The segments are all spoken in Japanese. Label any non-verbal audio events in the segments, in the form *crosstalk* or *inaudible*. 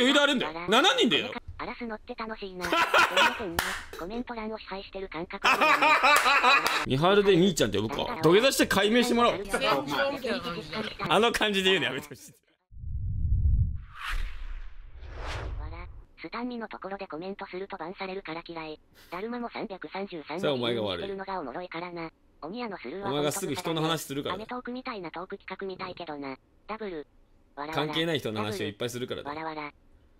余裕であれんだよ7人でよアラス乗って楽しいな。コメント欄を支配してる感覚だよね。三春で兄ちゃんって呼ぶか土下座して解明してもらおうあの感じで言うのやめてほしいスタンミのところでコメントするとバンされるから嫌い。だるまも333それはお前が悪いしてるのがおもろいからな。鬼屋のスルーはお前がすぐ人の話するからアメトークみたいなトーク企画みたいけどな。ダブル。関係ない人の話をいっぱいするからだわらわら。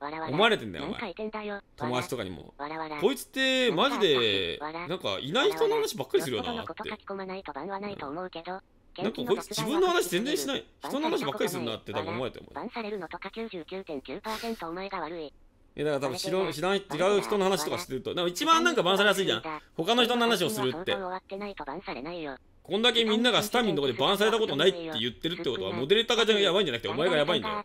思われてんだよお前。何回転だよ。友達とかにも。こいつってマジでなんかいない人の話ばっかりするよなよって。なん。かこいつ自分の話全然しない。人の話ばっかりするなって多分思われてるもん。バンされるのとか99.9%お前が悪い。いやだから多分知らん知らない違う人の話とかしてると。一番なんかバンされやすいじゃん。他の人の話をするってこんだけみんながスタミンのとこでバンされたことないって言ってるってことはモデレーターがやばいんじゃなくてお前がやばいんだよ。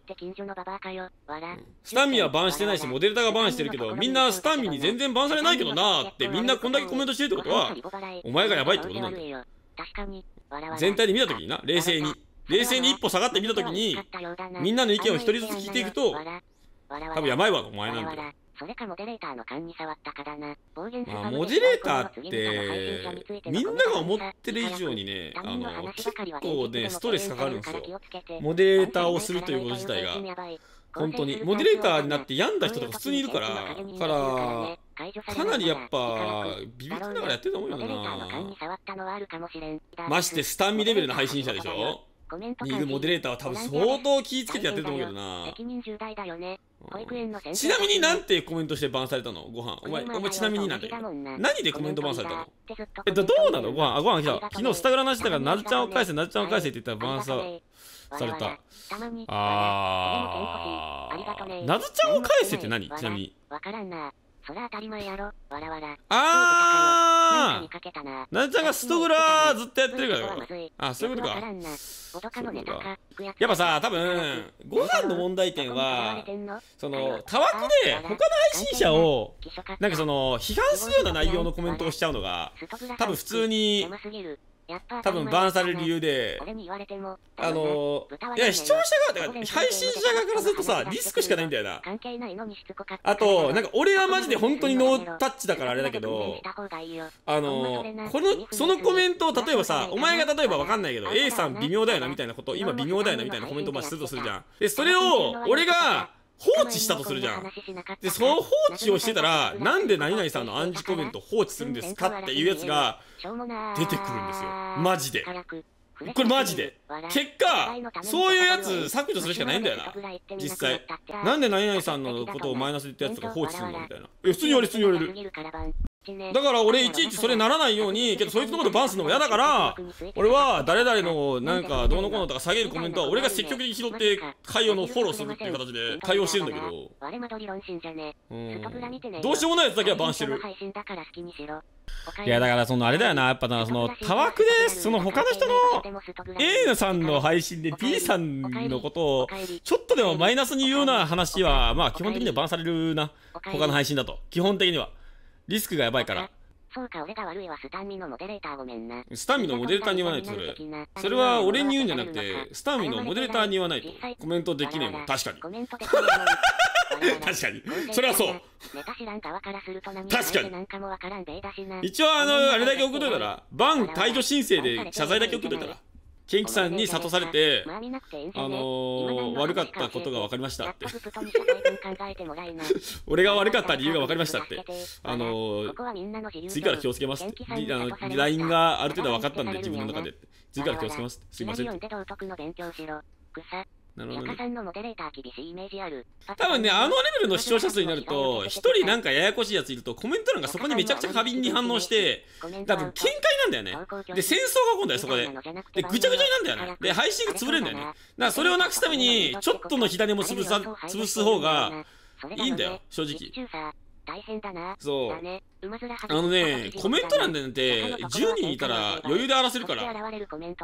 スタミンはバンしてないしモデレーターがバンしてるけどみんなスタミンに全然バンされないけどなーってみんなこんだけコメントしてるってことはお前がやばいってことなんだよ。全体で見た時にな冷静に。冷静に一歩下がって見た時にみんなの意見を一人ずつ聞いていくと多分やばいわお前なんだよそれかモデレーターの勘に触ったかだな。暴言まあ、モデレーターってみんなが思ってる以上にねあの結構ねストレスかかるんですよ。モデレーターをするということ自体が本当にモデレーターになって病んだ人とか普通にいるからからかなりやっぱビビってながらやってると思うよな。ましてスタンミレベルの配信者でしょ？にいるモデレーターは多分相当気ぃつけてやってると思うけどな。責任重大だよね。保育園の先生ちなみになんてコメントしてバンされたの？ご飯。お前お前ちなみになんだよ何でコメントバンされたの？えっとどうなの？ご飯。あご飯来た。昨日スタグラの話だからなずちゃんを返せなずちゃんを返せって言ったらバンさされた。あー。なずちゃんを返せって何？ちなみに。わからんなそら当たり前やろ。わらわら。あー。なずちゃんがストグラずっとやってるから。よあそういうことか。やっぱさ多分ご飯の問題点はそのたわくで他の配信者をなんかその批判するような内容のコメントをしちゃうのが多分普通に多分バンされる理由であのいや視聴者側配信者側からするとさリスクしかないんだよな。あとなんか俺はマジで本当にノータッチだからあれだけどあのこのそのコメントを例えばさお前が例えば分かんないけど A さん微妙だよなみたいなこと今微妙だよなみたいなコメントをするとするじゃん。でそれを俺が放置したとするじゃん。で、その放置をしてたら、なんで何々さんの暗示コメント放置するんですかっていうやつが出てくるんですよ。マジで。これマジで。結果、そういうやつ削除するしかないんだよな。実際。なんで何々さんのことをマイナスで言ったやつとか放置するのみたいな。え、普通に言われる、普通に言われる。だから俺いちいちそれならないようにけどそいつのことバンするのも嫌だから俺は誰々のなんかどうのこうのとか下げるコメントは俺が積極的に拾って会話のフォローするっていう形で対応してるんだけど。うん。どうしようもないやつだけはバンしてる。いやだからそのあれだよな。やっぱなそのたわくでその他の人の A さんの配信で B さんのことをちょっとでもマイナスに言うような話はまあ基本的にはバンされるな。他の配信だと。基本的には。リスクがやばいから。そうか、俺が悪いわ、スタンミのモデレーターごめんな。スタンミのモデレーターに言わないと、それ。それは俺に言うんじゃなくて、スタンミのモデレーターに言わないと。コメントできねえもん、確かに。確かに。それはそう。確かに。一応、あの、あれだけ送っといたら、バン退場申請で謝罪だけ送っといたら。ケンキさんに諭されて、あのー、悪かったことが分かりましたって。俺が悪かった理由が分かりましたって。*laughs* あのー、次から気をつけますって。あの、LINE がある程度分かったんで、自分の中で。次から気をつけますって。すいません。なるほど、ね。多分ね、あのレベルの視聴者数になると、一人なんかややこしいやついると、コメント欄がそこにめちゃくちゃ過敏に反応して、多分見解なんだよね。で、戦争が起こるんだよ、そこで。で、ぐちゃぐちゃになんだよね。で、配信が潰れるんだよね。だからそれをなくすために、ちょっとの火種も潰さ、潰す方がいいんだよ、正直。大変だな。そう。あのね、コメント欄なんて10人いたら余裕で荒ら。せるから。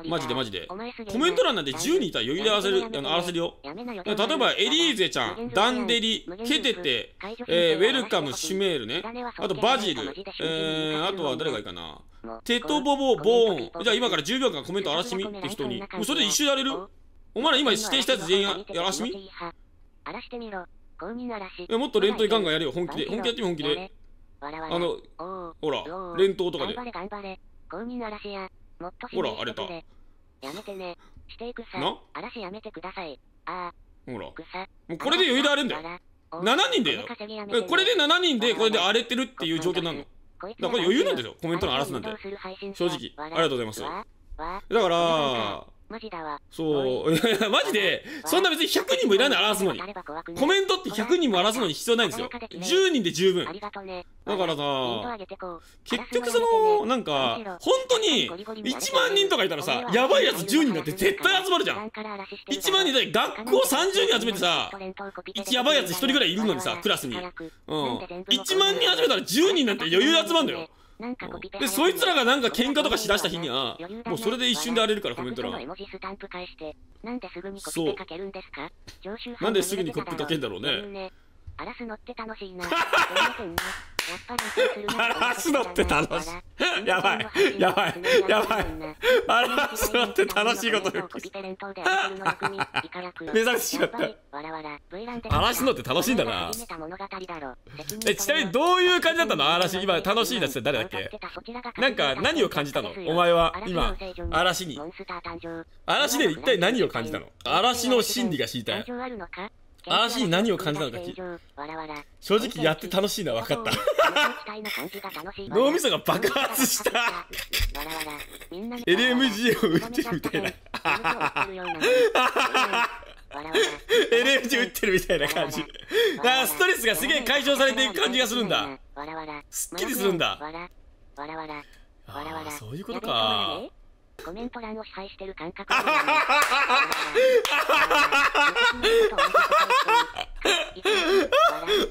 マジでマジで。コメント欄なんて10人いたら余裕で荒らせる、あの荒らせるよ。例えば、エリーゼちゃん、ダンデリ、ケテテ、えー、ウェルカム、シュメールね。あと、バジル、えー、あとは誰がいいかな。テトボボ、ボーン。じゃあ今から10秒間コメント荒らしてみって人に。それで一周やれる？お前ら今指定したやつ全員やらしてみ？荒らしてみろ。えもっと連投ガンガンやれよ。本気で。本気やってみ本気で。あのほら連投とかで。頑張れ頑張れ。公認嵐や。もっとほら荒れれやめてね。していくさ。な？嵐やめてください。あほら。もうこれで余裕で荒れんだよ。よ7人でよ。えこれで7人でこれで荒れてるっていう状況になるのだからこれ余裕なんですよ。コメントの荒らすなんて。正直。ありがとうございます。だからマジだわ。そう。いやいやマジで？そんな別に100人もいらない荒らすのに。コメントって100人も荒らすのに必要ないんですよ。10人で十分。だからさ結局そのなんか本当に1万人とかいたらさやばいやつ10人だって絶対集まるじゃん。1万人だって学校30人集めてさ一やばいやつ1人ぐらいいるのにさクラスに。うん。1万人集めたら10人なんて余裕で集まるんだよでそいつらがなんか喧嘩とかしだした日にはもうそれで一瞬で荒れるからコメント欄なんですぐにコピペかけるんですか？なんですぐにコピペかけんだろうね。って楽しいな。*laughs* やっぱり荒らすのって楽しい。*laughs* やばい。やばい。やばい。荒らすのって楽しいこと言う。目覚めてしまった荒らすのって楽しいんだな。えちなみにどういう感じだったの？嵐今楽しいなって誰だっけ？なんか何を感じたの？お前は今嵐に。嵐で一体何を感じたの？嵐の心理が知りたい嵐に何を感じたのかき正直やって楽しいのは分かった。*laughs* 脳みそが爆発した。LMG を撃ってるみたいな。*laughs* LMG 撃ってるみたいな感じ。だからストレスがすげえ解消されていく感じがするんだ。*laughs* すっきりするんだ。あそういうことかコメント欄を支配してる感覚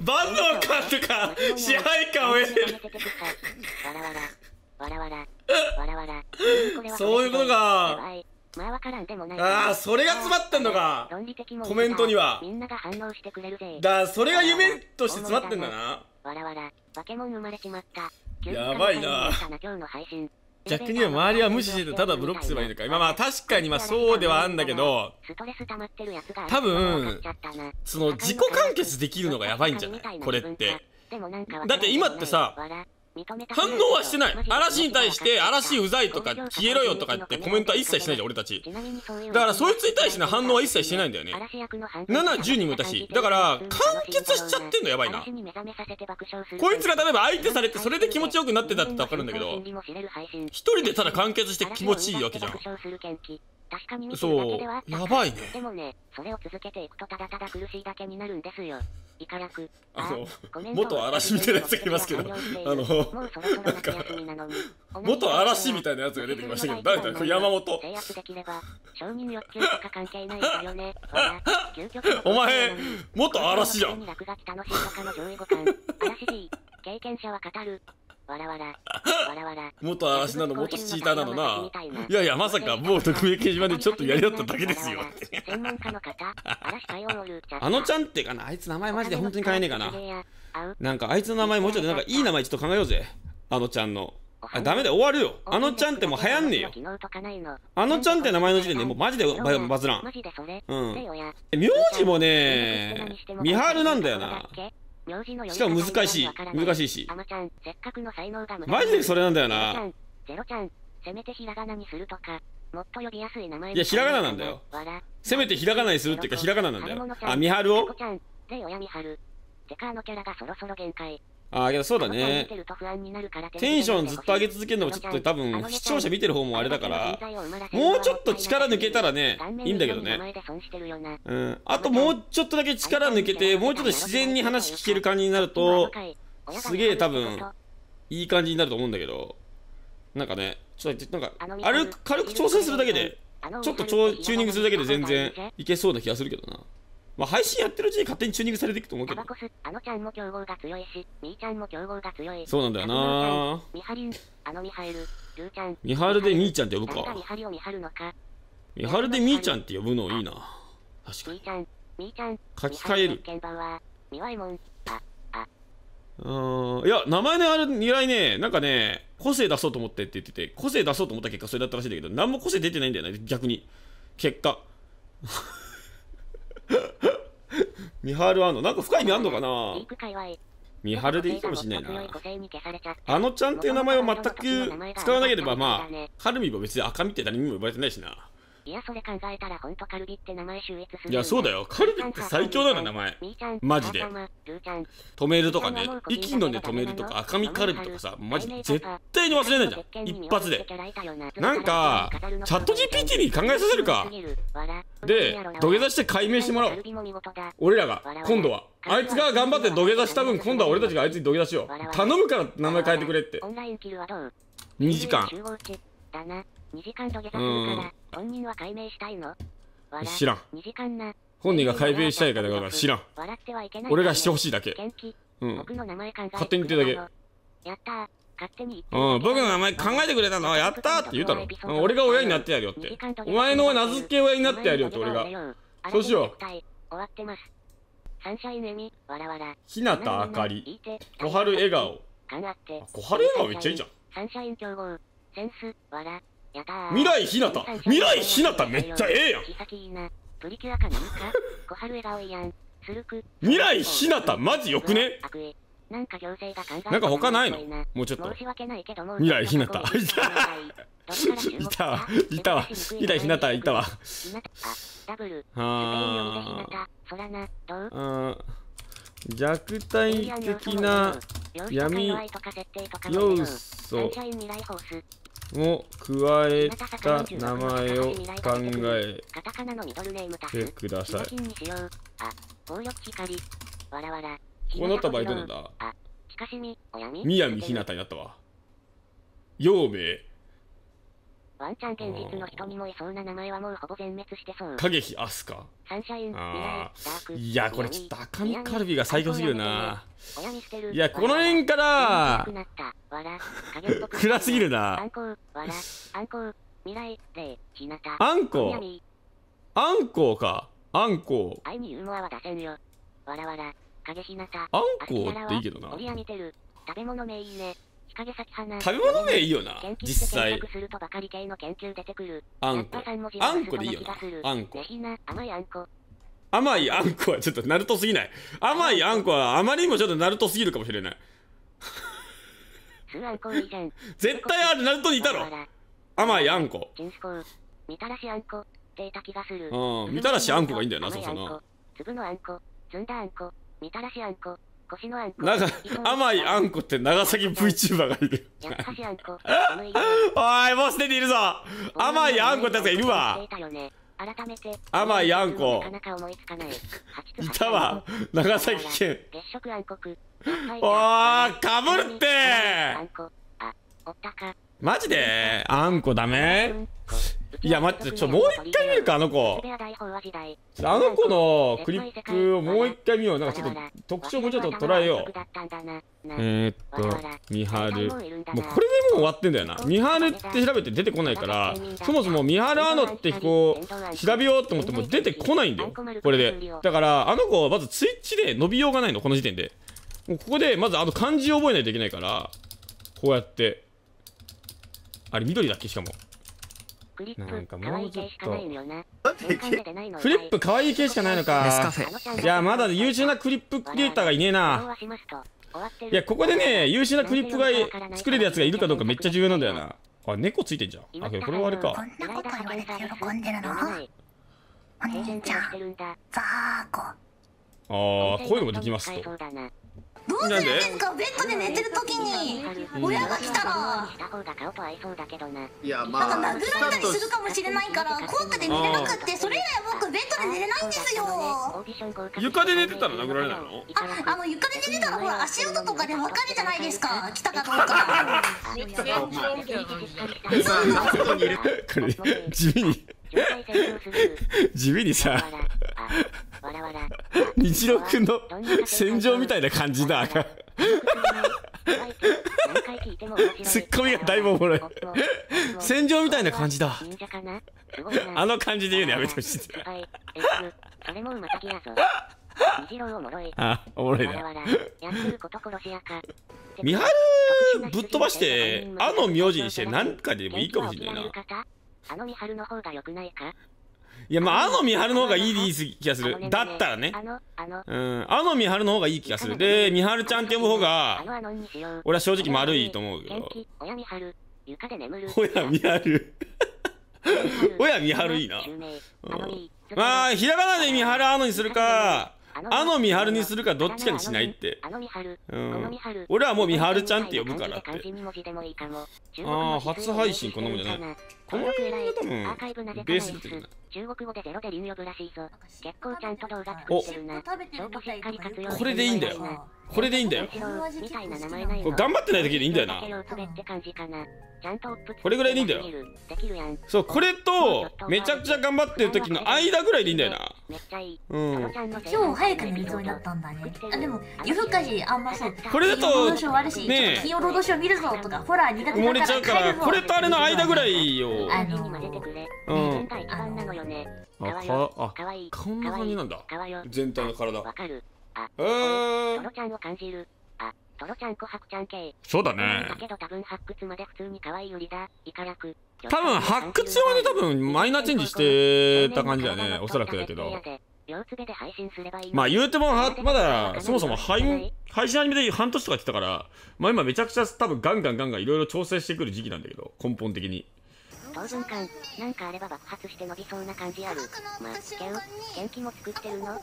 万能感とか支配感を得てるそういうことか。ああそれが詰まってんのか。コメントには。だからそれが夢として詰まってんだな。やばいな逆には周りは無視しててただブロックすればいいのか。まあまあ確かにまあそうではあんだけど多分その自己完結できるのがやばいんじゃない？これって。だって今ってさ反応はしてない。嵐に対して嵐うざいとか消えろよとかってコメントは一切しないじゃん俺たち。だからそいつに対しての反応は一切してないんだよね。710人もいたし。だから完結しちゃってんのやばいな。こいつが例えば相手されてそれで気持ちよくなってたって分かるんだけど。一人でただ完結して気持ちいいわけじゃんそう。やばいね。でもねそれを続けていくとただただ苦しいだけになるんですよ。いかく。あの元嵐みたいなやつがいますけどあのなんか元嵐みたいなやつが出てきましたけど誰だこれ山本。お前元嵐じゃん。経験者は語るわら *laughs* わら。元嵐なの、元チーターなのな。いやいや、まさか某匿名掲示板でちょっとやり合っただけですよ。あのちゃんってかな、あいつ名前マジで本当に変えねえかな？なんかあいつの名前もうちょっとなんかいい名前ちょっと考えようぜ。あのちゃんの。あ、ダメだ終わるよ。あのちゃんってもう流行んねえよ。あのちゃんって名前の時点でもうマジでババズらん。うん。名字もね、みはるなんだよな。しかも難しい。難しいし。マジでそれなんだよな。せめてひらがなにするとか、もっと呼びやすい名前いや、ひらがななんだよ。せめてひらがなにするっていうか、ひらがななんだよ。あ、みはるを？てかあのキャラがそろそろ限界。ああ、けどそうだね。テンションずっと上げ続けるのもちょっと多分、視聴者見てる方もあれだから、もうちょっと力抜けたらね、いいんだけどね。うん。あともうちょっとだけ力抜けて、もうちょっと自然に話聞ける感じになると、すげえ多分、いい感じになると思うんだけど、なんかね、ちょっと、なんか、軽く調整するだけで、ちょっとチューニングするだけで全然いけそうな気がするけどな。まあ、配信やってるうちに勝手にチューニングされていくと思うけど。あのちゃんも競合が強いし、みーちゃんも競合が強い。そうなんだよなみはりん、あのみはる、ルーちゃん。みはるでみーちゃんって呼ぶか。みはりをみはるのか。みはるでみーちゃんって呼ぶのいいな。確かに。みーちゃん、みーちゃん。書き換える。みわいもん、あ、あ。うん、いや、名前のある由来ね、なんかね、個性出そうと思ってって言ってて、個性出そうと思った結果それだったらしいんだけど、何も個性出てないんだよね、逆に。結果。*laughs* ミハルあんの？なんか深い意味あんのかな？ミハルでいいかもしんないな。あのちゃんっていう名前を全く使わなければまあカルミも別に赤身って誰にも呼ばれてないしないやそれ考えたらほんとカルビって名前秀逸するいやそうだよ。カルビって最強だ名前。みーちゃんマジで。止めるとかね息の根止めるとか赤身カルビとかさマジで絶対に忘れないじゃん。一発で。なんかチャット GPT に考えさせるか。で土下座して解明してもらおう。俺らが今度は。あいつが頑張って土下座した分今度は俺たちがあいつに土下座しよう。頼むから名前変えてくれって。オンラインキルはどう？2時間2時間土下座するから本人は解明したいの？笑知らん。2時間な。本人が解明したいかだから知らん。笑ってはいけない。俺がしてほしいだけ。元気。うん。僕の名前考えて勝手に言ってるだけ。やったー。勝手に言ってうん、僕の名前考えてくれたの。やったーって言うたろ、うん。俺が親になってやるよって。お前の名付け親になってやるよって。俺がそうしよう。終わってます。サンシャインエミわらわら。日向あかり。小春笑顔。小春笑顔めっちゃいいじゃん。サンシャイン競合。センスわらやったー未来ひなた。未来ひなためっちゃええやん。*laughs* 未来ひなた。マジよくねなんか行政が考えたなんか他ないの？もうちょっと。申し訳ないけども未来ひなたい *laughs* いたわ。いたわ。未来ひなたいたわああたそらなどうーあー弱体的な闇。要要素を加えた名前を考えてくださいこうなった場合どうなんだみやみひなたになったわ陽明ワンチャン現実の人にもいそうな名前はもうほぼ全滅してそう。影日飛鳥サンシャインいやこれちょっと赤身カルビが最強すぎるな。いやこの辺から。暗すぎるアなンコウわらアンコウ未来霊ひなた。あんこ南あんこうか。あんこう愛にユーモアは出せんよ。わらわら。影ひなた。あんこうっていいけどな。折や見てる。食べ物名いいね食べ物名いいよな。実際。検索するとばかり系の研究出てくる。あんこ。あんこでいいよな。あんこ。甘いあんこ。甘いあんこはちょっとナルトすぎない。甘いあんこはあまりにもちょっとナルトすぎるかもしれない。絶対あれナルトにいたろ。甘いあんこ。みたらしあんこっていた気がする。うんみたらしあんこがいいんだよなそうそうな粒のあんこ。ずんだあんこ。みたらしあんこなんか磯甘いあんこって長崎 VTuber がいる。*laughs* おいもうすでにいるぞ。甘いあんこってやつがいるわ。改めて。甘いあんこ。なかなか思いつかない。*laughs* いたわ。長崎県。月食暗黒 *laughs* おーかぶるってマジで？あんこダメ？いや待ってちょもう一回見るかあの子。あの子のクリップをもう一回見よう。なんかちょっと特徴もうちょっと捉えよう。えー、っとミハル。もうこれでもう終わってんだよな。ミハルって調べて出てこないからそもそもミハルアノってこう調べようと思っても出てこないんだよ。これで。だからあの子はまずツイッチで伸びようがないのこの時点で。もうここでまずあの漢字を覚えないといけないからこうやって。あれ緑だっけしかもなんかもうちょっと。フリップ可愛い系しかないのか。いやまだ優秀なクリップクリエイターがいねえな。いやここでね優秀なクリップが作れるやつがいるかどうかめっちゃ重要なんだよな。あ猫ついてんじゃん。あこれはあれか。こんなこと言われて喜んでるの？お兄ちゃん。ザーコ。ああこういうのもできますとどうするんですか？ベッドで寝てる時に。親が来たら。いやなんまあか殴られたりするかもしれないから怖くて寝れなくってそれ以来僕ベッドで寝れないんですよ。床で寝てたら殴られないの？ああの床で寝てたらほら足音とかでわかるじゃないですか。来たかどうか。*laughs* 地味に *laughs* 地味にさ日露くんの戦場みたいな感じだ。ツッコミがだいぶおもろい。戦場みたいな感じだ。あの感じで言うのやめてほしい。それもうまたぎやぞ。虹郎おもろい。あおもろいな三春ぶっ飛ばしてあの名字にして何かでもいいかもしれないなあの三春の方が良くないか？いやまああのみはるの方がいい気がする。だったらね。うんあのみはるの方がいい気がする。でみはるちゃんって呼ぶ方が俺は正直丸いと思うけど。親みはる？親みはる。*laughs* 親みはるいいな、うん、まあひらがなでみはるあのにするかあのみはるにするかどっちかにしないって。うん。俺はもうみはるちゃんって呼ぶからって。ああ、初配信こんなもんじゃない。この辺が多分、ベース出てるな。中国語でゼロでリン呼ぶらしいぞ。結構ちゃんと動画作ってるな。これでいいんだよ。これでいいんだよ。これ頑張ってないだけでいいんだよな。これぐらいでいいんだよ。そう、これと、めちゃくちゃ頑張ってる時の間ぐらいでいいんだよな。うん。今日早く見そうになったんだね。あ、でも、夜更かしあんまそう。これだと、ね金曜ロードショー見るぞとか、ホラー苦手だから。漏れちゃうから、これとあれの間ぐらいよ。あの、うん。あ、か、あ、こんな感じなんだ。全体の体。えー。トロちゃんを感じる。あ、トロちゃん系。そうだね。だけど多分発掘まで普通に可愛い売りだ。イカ役。多分発掘用に多分マイナーチェンジしてた感じだよね。おそらくだけど。まあ言うてもまだそもそも配配信始めて半年とか言ってたからまあ今めちゃくちゃ多分ガンガンガンガンいろいろ調整してくる時期なんだけど根本的に当分間なんかあれば爆発して伸びそうな感じあるまあけど元気も作ってるの？ああ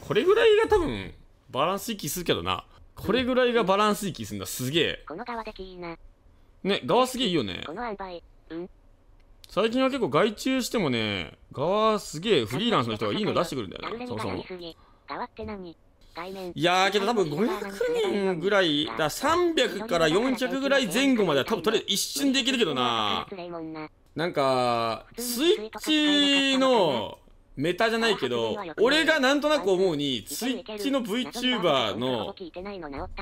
これぐらいが多分バランスいい気するけどな。これぐらいがバランスいい気するんだ。すげえ。この側できいいなね側すげえいいよね。この塩梅。うん。最近は結構外注してもね側すげえフリーランスの人がいいの出してくるんだよなそもそも。いやーけど多分500人ぐらいだ300から400ぐらい前後までは多分とりあえず一瞬できるけどな。なんかスイッチのメタじゃないけど、俺がなんとなく思うに、ツイッチの VTuber の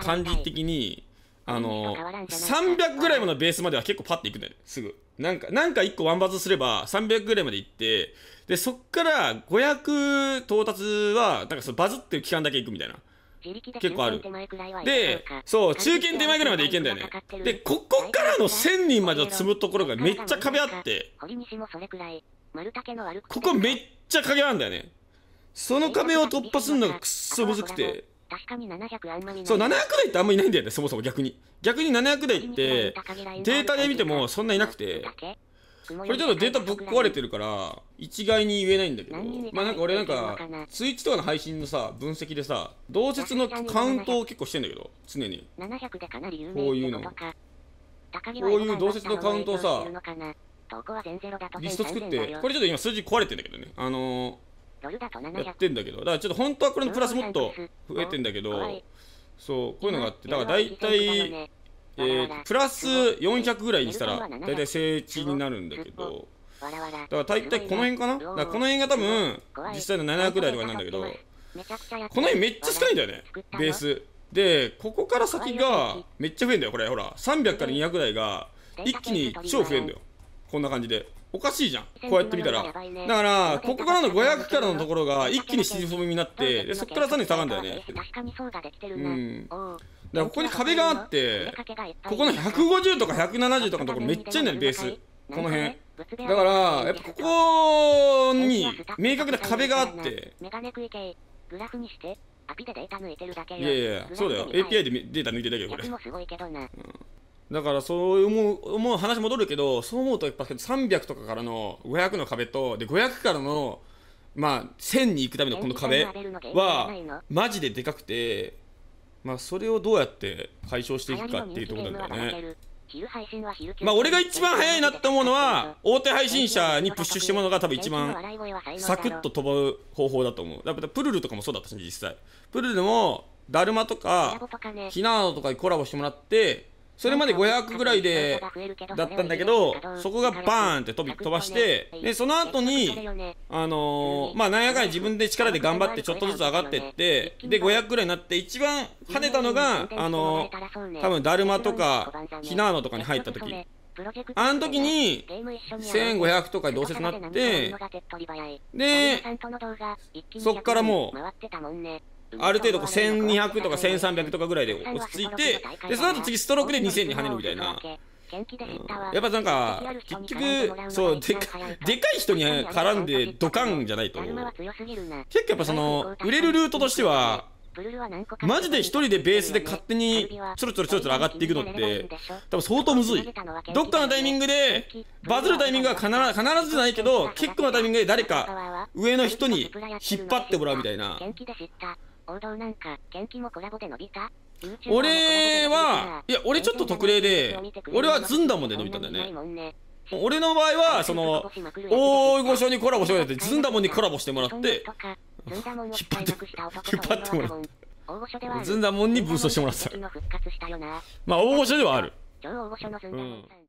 感じ的に、あの、300ぐらいまでのベースまでは結構パッていくんだよね、すぐ。なんか、なんか1個ワンバズすれば300ぐらいまでいって、で、そっから500到達は、なんかそのバズってる期間だけいくみたいな。結構ある。で、そう、中堅手前ぐらいまでいけんだよね。で、ここからの1000人までの積むところがめっちゃ壁あって、ここめっちゃ影あんだよね。その壁を突破するのがくっそむずくて。そう700台ってあんまいないんだよねそもそも逆に。逆に700台ってデータで見てもそんないなくて。これちょっとデータぶっ壊れてるから一概に言えないんだけど。まあなんか俺なんかツイッチとかの配信のさ分析でさ同説のカウントを結構してんだけど常に。こういうの。こういう同説のカウントをさリスト作って、これちょっと今数字壊れてんだけどね。あのー、やってんだけど、だからちょっと本当はこれのプラスもっと増えてんだけど、そう、こういうのがあって、だから大体、えー、プラス400ぐらいにしたら、大体整地になるんだけど、だから大体この辺かな？だからこの辺が多分、実際の700台とかなんだけど、この辺めっちゃ少ないんだよね、ベース。で、ここから先がめっちゃ増えんだよ、これ。ほら、300から200台が一気に超増えんだよ。こんな感じで。おかしいじゃん。こうやって見たら。だからここからの500からのところが一気に沈みになってでそこからさらに下がるんだよね。うん。だからここに壁があってここの150とか170とかのところめっちゃいいんだよベース。この辺。だからやっぱここに明確な壁があって。いやいやそうだよ。API でデータ抜いてるだけどこれ、うんだからそう思う思う話戻るけどそう思うとやっぱ300とかからの500の壁とで500からのまあ1000に行くためのこの壁はマジででかくてまあそれをどうやって解消していくかっていうところなんだよね。まあ俺が一番早いなって思うのは大手配信者にプッシュしてもらうのが多分一番サクッと飛ぶ方法だと思う。やっぱプルルとかもそうだったし実際。プルルでもだるまとかひなのとかにコラボしてもらってそれまで500ぐらいでだったんだけどそこがバーンって飛び飛ばしてでその後にあのー、まあなんやかんや自分で力で頑張ってちょっとずつ上がってってで500ぐらいになって一番跳ねたのがあのー、多分だるまとかひなのとかに入った時。あの時に1500とか同説になってでそっからもうある程度こう1200とか1300とかぐらいで落ち着いてでその後次ストロークで2000に跳ねるみたいな。やっぱなんか結局そうでかでかい人に絡んでドカンじゃないと。思う結構やっぱその売れるルートとしてはマジで一人でベースで勝手にちょろちょろちょろちょろ上がっていくのって多分相当むずい。どっかのタイミングでバズるタイミングは必ず必ずじゃないけど結構なタイミングで誰か上の人に引っ張ってもらうみたいな。俺はいや俺ちょっと特例で俺はずんだもんで伸びたんだよね。俺の場合はその大御所にコラボしてもらってずんだもんにコラボしてもらって引っ張って引っ張ってもらったずんだもんにブーストしてもらった。まあ大御所ではある。超大御所のずんだもんさ。ん